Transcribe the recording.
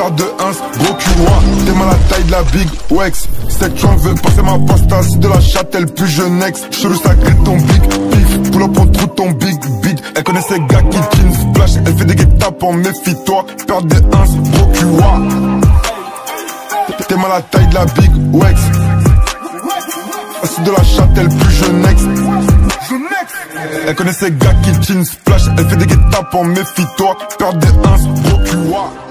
paire de 1, gros cul, T'es mal à la taille de la big Wex. Cette chouin veut passer ma pasta, c'est de la châtelle plus jeunesse. Chelou sacré ton big pif, pull up on trou ton big big. Elle connaît ces gars qui jeans splash, elle fait des guet-tapes en méfie-toi. Paire de 1, gros cul, T'es mal à la taille de la big Wex. C'est de la châtelle plus jeunesse. Elle connaît ces gars qui jeans splash, elle fait des guet-tapes méfie-toi. Paire de 1, gros cul,